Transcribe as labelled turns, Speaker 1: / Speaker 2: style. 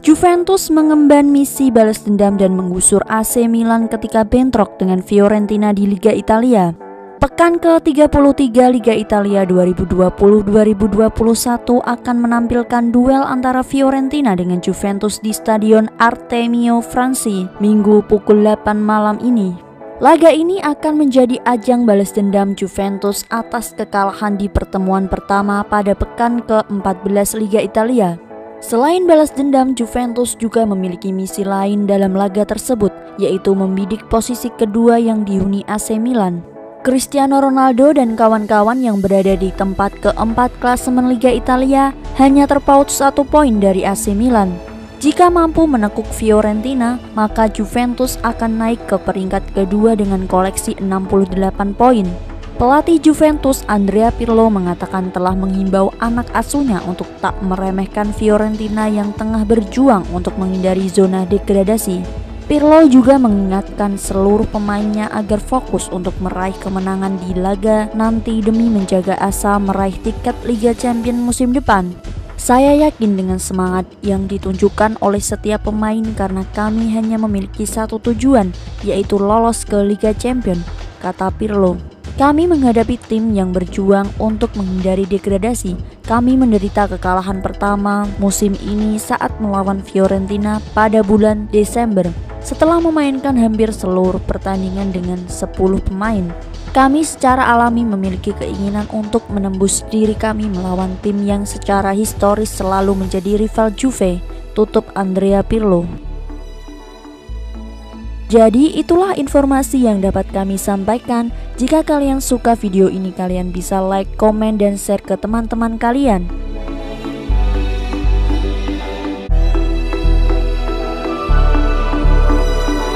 Speaker 1: Juventus mengemban misi balas dendam dan menggusur AC Milan ketika bentrok dengan Fiorentina di Liga Italia. Pekan ke-33 Liga Italia 2020-2021 akan menampilkan duel antara Fiorentina dengan Juventus di Stadion Artemio Franci Minggu pukul 8 malam ini. Laga ini akan menjadi ajang balas dendam Juventus atas kekalahan di pertemuan pertama pada pekan ke-14 Liga Italia. Selain balas dendam, Juventus juga memiliki misi lain dalam laga tersebut, yaitu membidik posisi kedua yang dihuni AC Milan. Cristiano Ronaldo dan kawan-kawan yang berada di tempat keempat klasemen Liga Italia hanya terpaut satu poin dari AC Milan. Jika mampu menekuk Fiorentina, maka Juventus akan naik ke peringkat kedua dengan koleksi 68 poin. Pelatih Juventus Andrea Pirlo mengatakan telah menghimbau anak asuhnya untuk tak meremehkan Fiorentina yang tengah berjuang untuk menghindari zona degradasi. Pirlo juga mengingatkan seluruh pemainnya agar fokus untuk meraih kemenangan di laga nanti demi menjaga asa meraih tiket Liga Champions musim depan. Saya yakin dengan semangat yang ditunjukkan oleh setiap pemain karena kami hanya memiliki satu tujuan, yaitu lolos ke Liga Champions, kata Pirlo. Kami menghadapi tim yang berjuang untuk menghindari degradasi. Kami menderita kekalahan pertama musim ini saat melawan Fiorentina pada bulan Desember setelah memainkan hampir seluruh pertandingan dengan 10 pemain. Kami secara alami memiliki keinginan untuk menembus diri kami melawan tim yang secara historis selalu menjadi rival Juve, tutup Andrea Pirlo. Jadi itulah informasi yang dapat kami sampaikan. Jika kalian suka video ini kalian bisa like, komen, dan share ke teman-teman kalian.